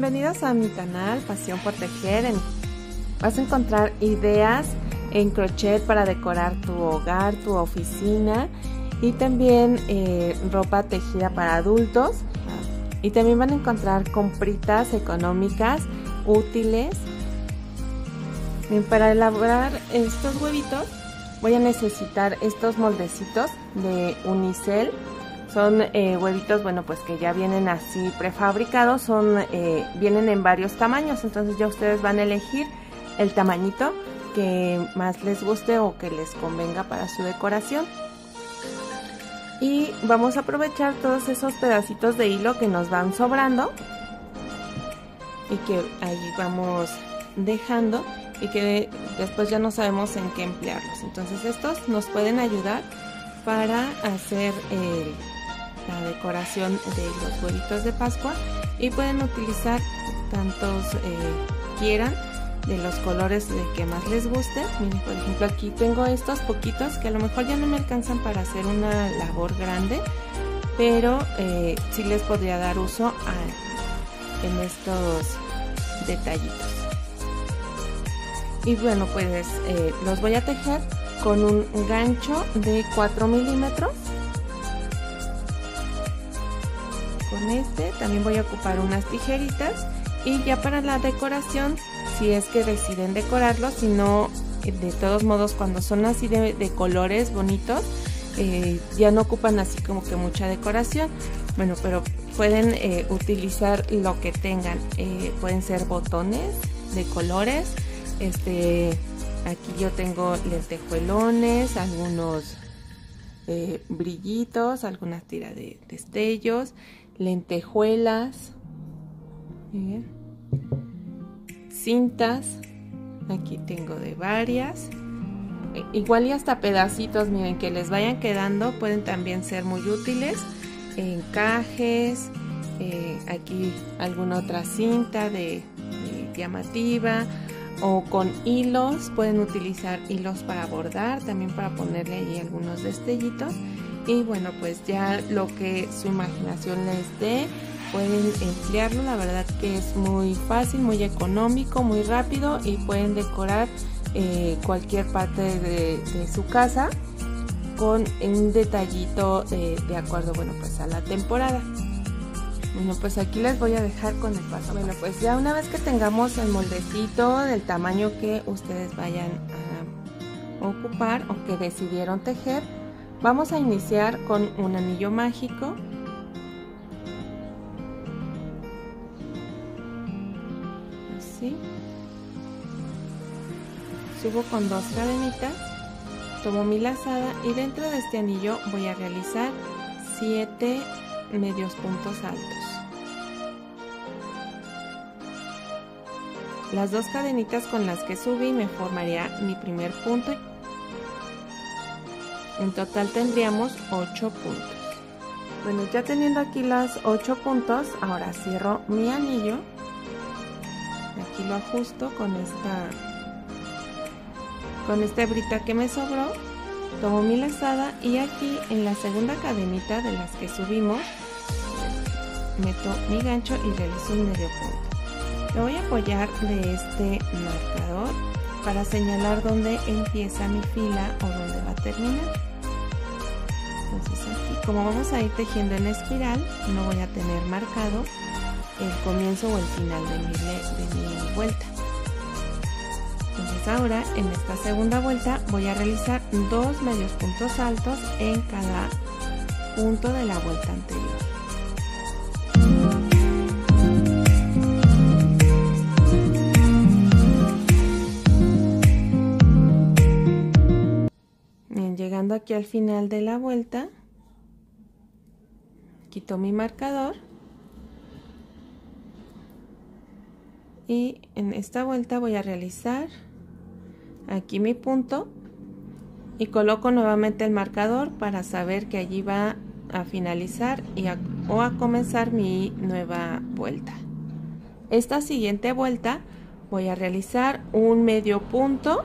Bienvenidos a mi canal Pasión por Tejer. Vas a encontrar ideas en crochet para decorar tu hogar, tu oficina y también eh, ropa tejida para adultos. Y también van a encontrar compritas económicas útiles. Bien, para elaborar estos huevitos voy a necesitar estos moldecitos de unicel son eh, huevitos, bueno, pues que ya vienen así prefabricados, son, eh, vienen en varios tamaños, entonces ya ustedes van a elegir el tamañito que más les guste o que les convenga para su decoración. Y vamos a aprovechar todos esos pedacitos de hilo que nos van sobrando y que ahí vamos dejando y que después ya no sabemos en qué emplearlos. Entonces estos nos pueden ayudar para hacer el la decoración de los huevitos de Pascua y pueden utilizar tantos eh, quieran de los colores de que más les guste. Por ejemplo, aquí tengo estos poquitos que a lo mejor ya no me alcanzan para hacer una labor grande, pero eh, sí les podría dar uso en estos detallitos. Y bueno, pues eh, los voy a tejer con un gancho de 4 milímetros este también voy a ocupar unas tijeritas y ya para la decoración si es que deciden decorarlo si no de todos modos cuando son así de, colores bonitos eh, ya no ocupan así como que mucha decoración. Bueno pero pueden eh, utilizar lo que tengan eh, pueden ser botones de colores este aquí yo tengo lentejuelones algunos brillitos algunas tiras de destellos lentejuelas, cintas, aquí tengo de varias, e, igual y hasta pedacitos, miren, que les vayan quedando, pueden también ser muy útiles, encajes, eh, aquí alguna otra cinta de, llamativa o con hilos, pueden utilizar hilos para bordar, también para ponerle ahí algunos destellitos y bueno pues ya lo que su imaginación les dé pueden emplearlo. La verdad que es muy fácil muy económico muy rápido y pueden decorar eh, cualquier parte de, su casa con un detallito de acuerdo bueno pues a la temporada. Bueno pues aquí les voy a dejar con el paso bueno pues ya una vez que tengamos el moldecito del tamaño que ustedes vayan a ocupar o que decidieron tejer Vamos a iniciar con un anillo mágico. Subo con dos cadenitas, tomo mi lazada y dentro de este anillo voy a realizar 7 medios puntos altos. Las dos cadenitas con las que subí me formaría mi primer punto en total tendríamos 8 puntos. Bueno, ya teniendo aquí las 8 puntos, ahora cierro mi anillo. Aquí lo ajusto con esta con esta hebrita que me sobró. Tomo mi lazada y aquí en la segunda cadenita de las que subimos meto mi gancho y realizo un medio punto. Lo voy a apoyar de este marcador para señalar dónde empieza mi fila o dónde va a terminar como vamos a ir tejiendo en espiral no voy a tener marcado el comienzo o el final de mi, de mi vuelta. Entonces ahora en esta segunda vuelta voy a realizar dos medios puntos altos en cada punto de la vuelta anterior. Llegando aquí al final de la vuelta, quito mi marcador y en esta vuelta voy a realizar aquí mi punto y coloco nuevamente el marcador para saber que allí va a finalizar y o a comenzar mi nueva vuelta. Esta siguiente vuelta voy a realizar un medio punto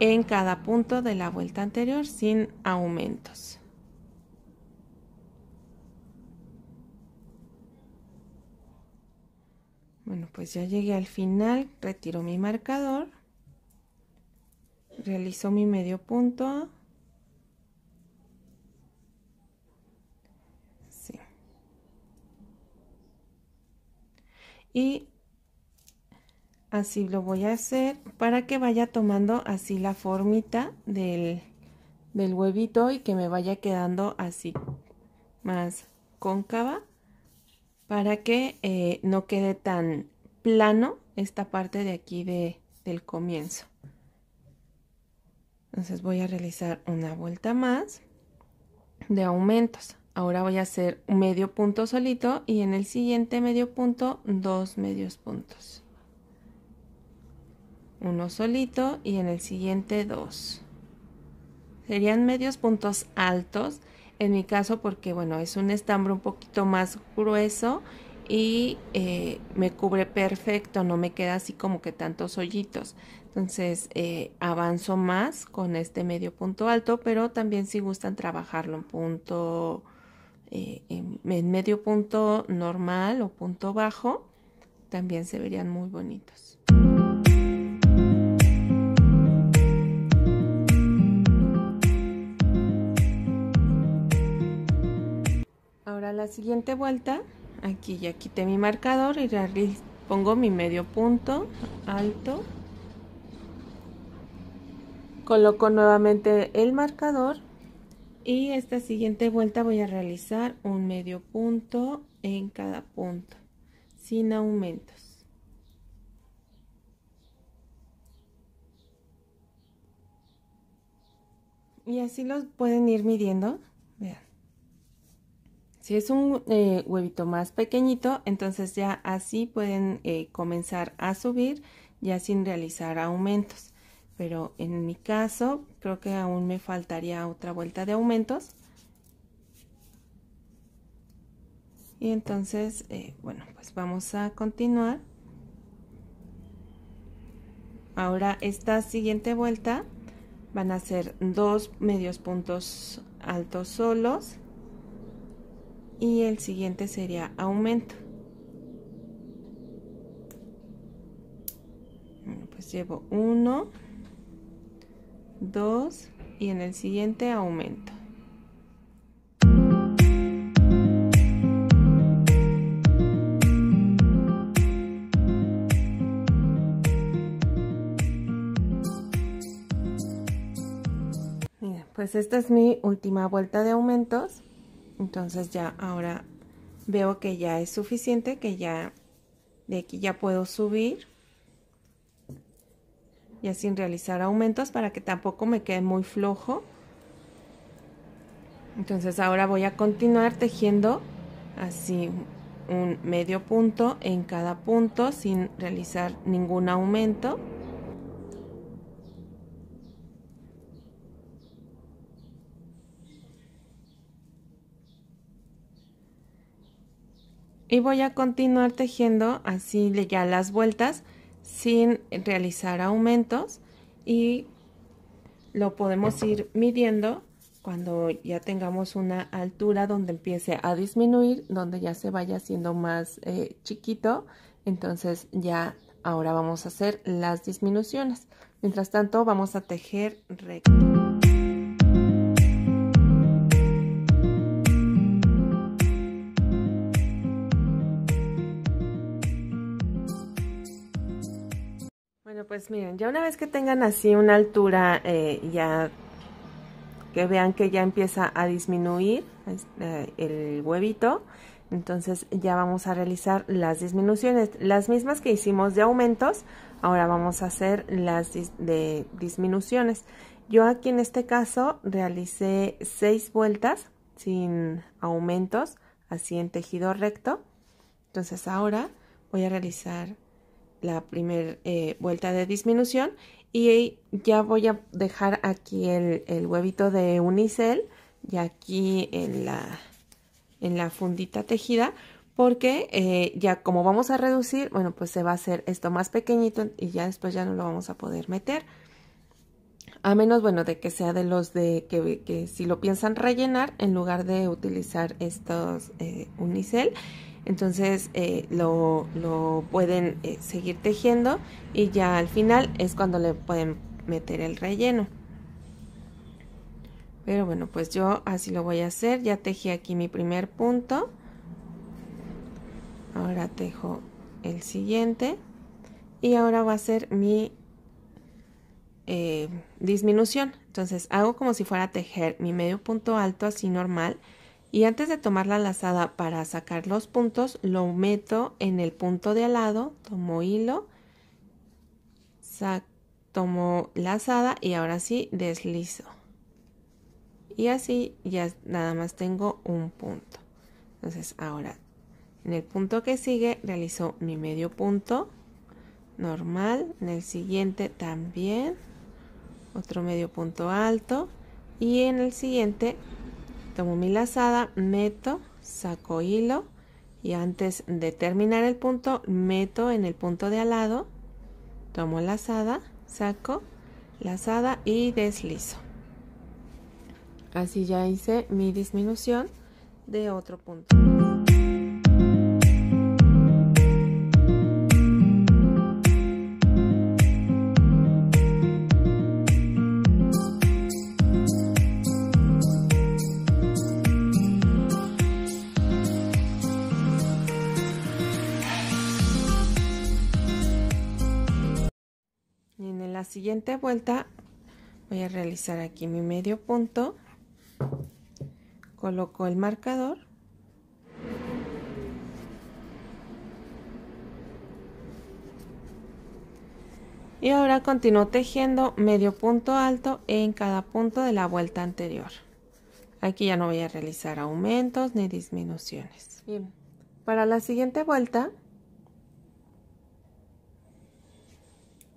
en cada punto de la vuelta anterior sin aumentos. Bueno, pues ya llegué al final, retiro mi marcador, realizo mi medio punto. Y así lo voy a hacer para que vaya tomando así la formita del, del huevito y que me vaya quedando así más cóncava para que eh, no quede tan plano esta parte de aquí de, del comienzo. Entonces voy a realizar una vuelta más de aumentos. Ahora voy a hacer un medio punto solito y en el siguiente medio punto dos medios puntos. Uno solito y en el siguiente dos. Serían medios puntos altos en mi caso porque bueno es un estambre un poquito más grueso y eh, me cubre perfecto no me queda así como que tantos hoyitos. Entonces eh, avanzo más con este medio punto alto pero también si gustan trabajarlo en punto eh, en medio punto normal o punto bajo también se verían muy bonitos la siguiente vuelta, aquí ya quité mi marcador y pongo mi medio punto alto. Coloco nuevamente el marcador y esta siguiente vuelta voy a realizar un medio punto en cada punto, sin aumentos. Y así los pueden ir midiendo. Si es un eh, huevito más pequeñito, entonces ya así pueden eh, comenzar a subir ya sin realizar aumentos. Pero en mi caso, creo que aún me faltaría otra vuelta de aumentos. Y entonces, eh, bueno, pues vamos a continuar. Ahora esta siguiente vuelta van a ser dos medios puntos altos solos y el siguiente sería aumento. pues llevo uno, dos y en el siguiente aumento. pues esta es mi última vuelta de aumentos entonces ya ahora veo que ya es suficiente que ya de aquí ya puedo subir. Ya sin realizar aumentos para que tampoco me quede muy flojo. Entonces ahora voy a continuar tejiendo así un medio punto en cada punto sin realizar ningún aumento y voy a continuar tejiendo así ya las vueltas sin realizar aumentos y lo podemos ir midiendo cuando ya tengamos una altura donde empiece a disminuir, donde ya se vaya haciendo más eh, chiquito, entonces ya ahora vamos a hacer las disminuciones. Mientras tanto vamos a tejer recto. Pues miren, ya una vez que tengan así una altura, eh, ya que vean que ya empieza a disminuir este, el huevito, entonces ya vamos a realizar las disminuciones, las mismas que hicimos de aumentos, ahora vamos a hacer las de disminuciones. Yo aquí en este caso realicé seis vueltas sin aumentos, así en tejido recto. Entonces ahora voy a realizar la primera eh, vuelta de disminución y ya voy a dejar aquí el, huevito de unicel y aquí en la, en la fundita tejida porque eh, ya como vamos a reducir, bueno, pues se va a hacer esto más pequeñito y ya después ya no lo vamos a poder meter. A menos, bueno, de que sea de los de que, si lo piensan rellenar, en lugar de utilizar estos eh, unicel, entonces eh, lo, pueden eh, seguir tejiendo y ya al final es cuando le pueden meter el relleno. Pero bueno, pues yo así lo voy a hacer. Ya tejí aquí mi primer punto. Ahora tejo el siguiente. Y ahora va a ser mi eh, disminución. Entonces hago como si fuera a tejer mi medio punto alto así normal. Y antes de tomar la lazada para sacar los puntos, lo meto en el punto de al lado, tomo hilo, tomo lazada y ahora sí deslizo. Y así ya nada más tengo un punto. Entonces ahora en el punto que sigue realizo mi medio punto normal, en el siguiente también otro medio punto alto y en el siguiente tomo mi lazada, meto, saco hilo y antes de terminar el punto meto en el punto de al lado, tomo lazada, saco, lazada y deslizo. Así ya hice mi disminución de otro punto. Siguiente vuelta voy a realizar aquí mi medio punto. Coloco el marcador. Y ahora continúo tejiendo medio punto alto en cada punto de la vuelta anterior. Aquí ya no voy a realizar aumentos ni disminuciones. Bien. para la siguiente vuelta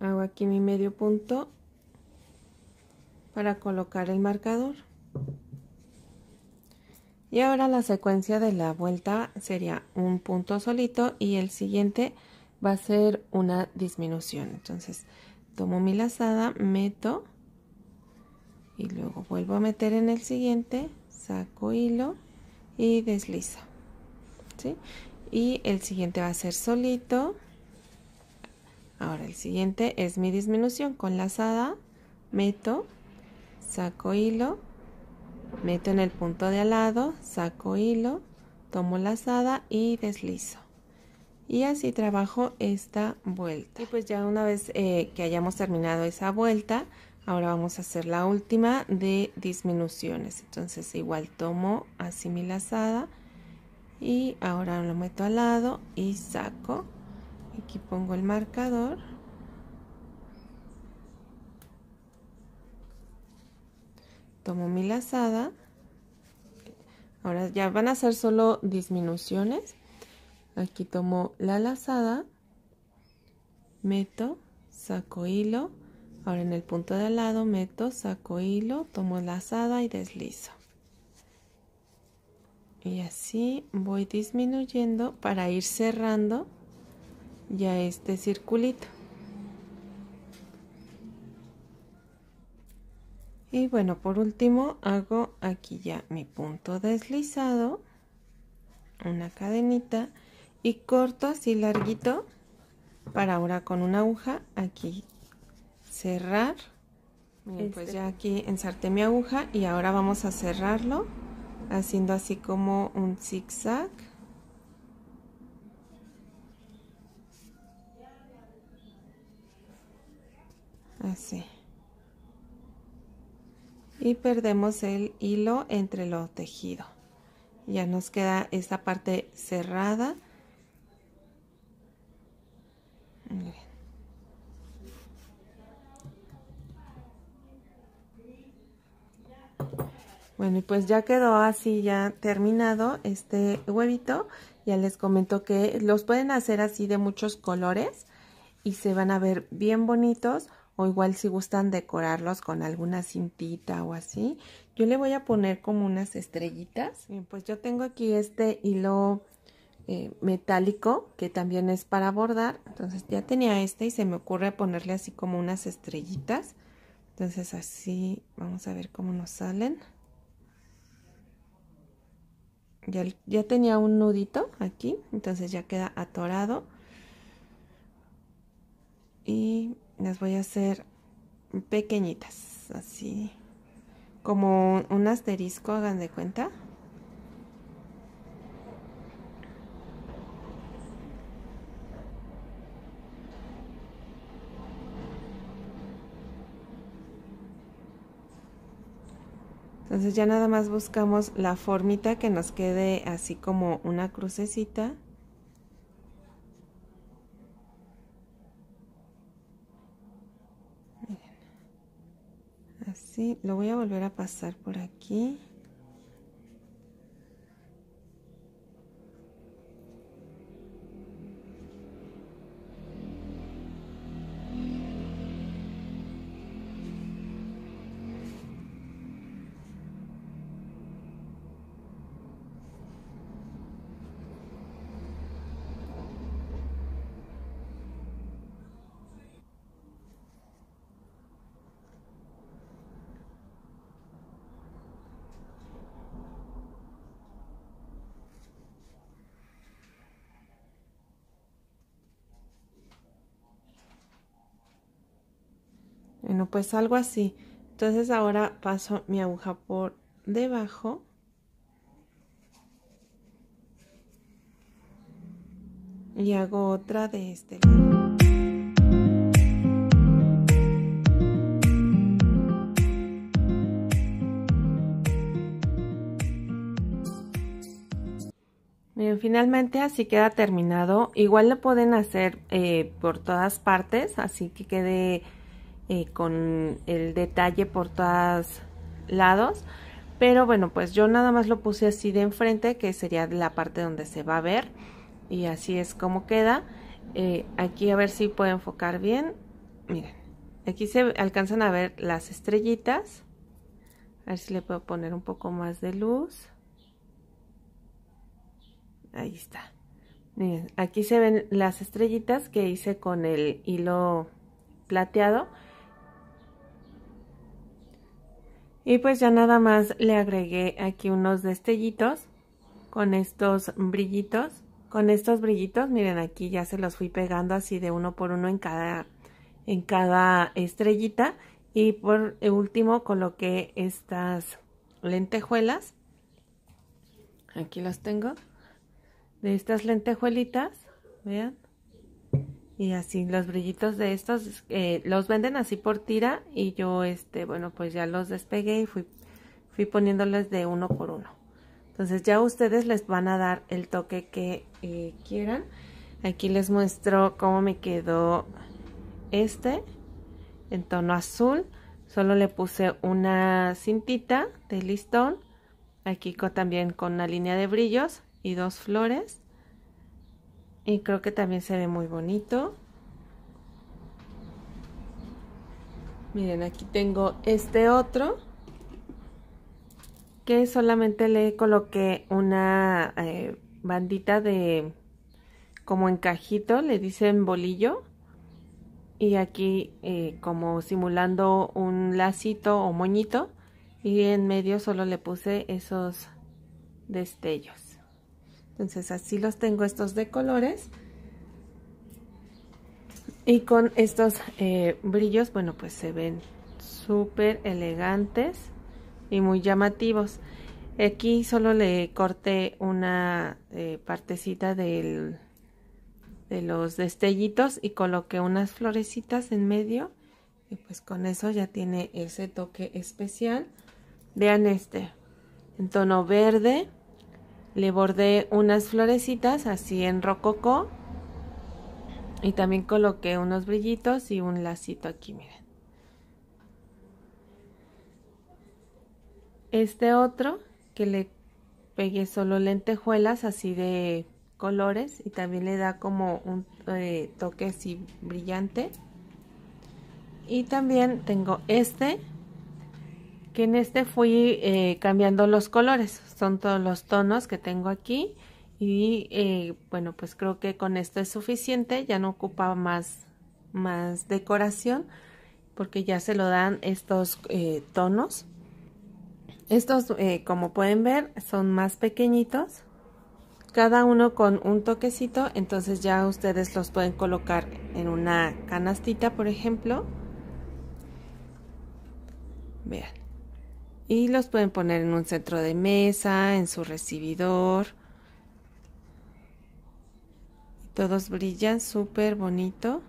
hago aquí mi medio punto para colocar el marcador. Y ahora la secuencia de la vuelta sería un punto solito y el siguiente va a ser una disminución. Entonces tomo mi lazada meto y luego vuelvo a meter en el siguiente saco hilo y deslizo ¿sí? y el siguiente va a ser solito Ahora el siguiente es mi disminución con lazada, meto, saco hilo, meto en el punto de al lado, saco hilo, tomo lazada y deslizo. Y así trabajo esta vuelta. Y pues ya una vez eh, que hayamos terminado esa vuelta, ahora vamos a hacer la última de disminuciones. Entonces igual tomo así mi lazada y ahora lo meto al lado y saco aquí pongo el marcador. Tomo mi lazada. Ahora ya van a ser solo disminuciones. Aquí tomo la lazada. Meto saco hilo. Ahora en el punto de al lado meto saco hilo tomo lazada y deslizo. Y así voy disminuyendo para ir cerrando ya este circulito. Y bueno, por último hago aquí ya mi punto deslizado, una cadenita y corto así larguito para ahora con una aguja aquí cerrar. pues este ya aquí ensarté mi aguja y ahora vamos a cerrarlo haciendo así como un zigzag. Así. Y perdemos el hilo entre lo tejido. Ya nos queda esta parte cerrada. Bueno, y pues ya quedó así ya terminado este huevito. Ya les comento que los pueden hacer así de muchos colores y se van a ver bien bonitos o igual si gustan decorarlos con alguna cintita o así. Yo le voy a poner como unas estrellitas. Bien, pues yo tengo aquí este hilo eh, metálico que también es para bordar. Entonces ya tenía este y se me ocurre ponerle así como unas estrellitas. Entonces así vamos a ver cómo nos salen. ya, ya tenía un nudito aquí, entonces ya queda atorado. Y las voy a hacer pequeñitas, así como un asterisco, hagan de cuenta. Entonces ya nada más buscamos la formita que nos quede así como una crucecita. Así, lo voy a volver a pasar por aquí. Bueno, pues algo así. Entonces ahora paso mi aguja por debajo. Y hago otra de este lado. Bien, finalmente así queda terminado. Igual lo pueden hacer eh, por todas partes, así que quede eh, con el detalle por todos lados. Pero bueno, pues yo nada más lo puse así de enfrente, que sería la parte donde se va a ver. Y así es como queda. Eh, aquí a ver si puedo enfocar bien. Miren, aquí se alcanzan a ver las estrellitas. A ver si le puedo poner un poco más de luz. Ahí está. Miren, aquí se ven las estrellitas que hice con el hilo plateado Y pues ya nada más le agregué aquí unos destellitos con estos brillitos. Con estos brillitos, miren aquí ya se los fui pegando así de uno por uno en cada, en cada estrellita. Y por último coloqué estas lentejuelas. Aquí las tengo. De estas lentejuelitas, vean y así los brillitos de estos eh, los venden así por tira y yo este bueno pues ya los despegué y fui fui poniéndoles de uno por uno. Entonces ya ustedes les van a dar el toque que eh, quieran. Aquí les muestro cómo me quedó este en tono azul. Solo le puse una cintita de listón aquí con, también con una línea de brillos y dos flores y creo que también se ve muy bonito. Miren aquí tengo este otro que solamente le coloqué una eh, bandita de como encajito le dicen bolillo. Y aquí eh, como simulando un lacito o moñito. Y en medio solo le puse esos destellos entonces así los tengo estos de colores. Y con estos eh, brillos, bueno, pues se ven súper elegantes y muy llamativos. Aquí solo le corté una eh, partecita del, de los destellitos y coloqué unas florecitas en medio. Y pues con eso ya tiene ese toque especial. Vean este, en tono verde le bordé unas florecitas así en rococó y también coloqué unos brillitos y un lacito aquí, miren. Este otro que le pegué solo lentejuelas así de colores y también le da como un eh, toque así brillante. Y también tengo este que en este fui eh, cambiando los colores, son todos los tonos que tengo aquí y eh, bueno pues creo que con esto es suficiente, ya no ocupa más, más decoración porque ya se lo dan estos eh, tonos Estos, como pueden ver, son más pequeñitos. Cada uno con un toquecito, entonces ya ustedes los pueden colocar en una canastita, por ejemplo. Vean. Y los pueden poner en un centro de mesa, en su recibidor. Todos brillan súper bonito.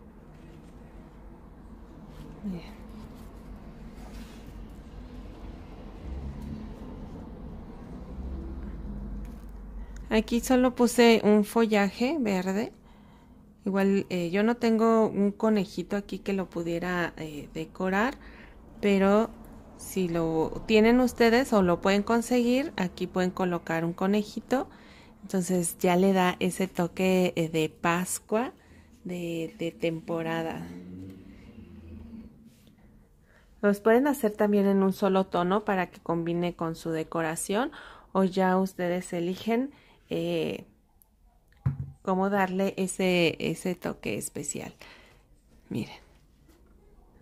Aquí solo puse un follaje verde. Igual eh, yo no tengo un conejito aquí que lo pudiera eh, decorar, pero si lo tienen ustedes o lo pueden conseguir, aquí pueden colocar un conejito. Entonces ya le da ese toque eh, de Pascua, de, de temporada. Los pueden hacer también en un solo tono para que combine con su decoración o ya ustedes eligen eh, cómo darle ese, ese toque especial. Miren.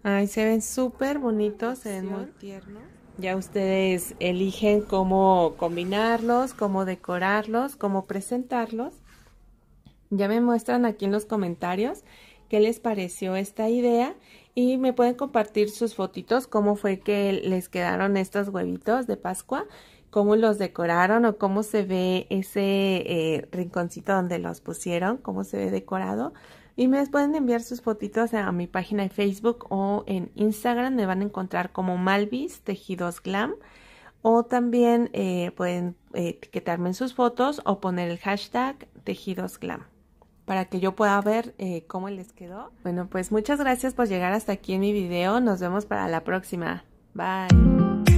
Ay, se ven súper bonitos, se ven muy tiernos. Ya ustedes eligen cómo combinarlos, cómo decorarlos, cómo presentarlos. Ya me muestran aquí en los comentarios qué les pareció esta idea y me pueden compartir sus fotitos, cómo fue que les quedaron estos huevitos de Pascua cómo los decoraron o cómo se ve ese eh, rinconcito donde los pusieron, cómo se ve decorado. Y me pueden enviar sus fotitos a mi página de Facebook o en Instagram. Me van a encontrar como Malvis Tejidos Glam. O también eh, pueden eh, etiquetarme en sus fotos o poner el hashtag Tejidos Glam para que yo pueda ver cómo les quedó. Bueno, pues muchas gracias por llegar hasta aquí en mi video. Nos vemos para la próxima. Bye.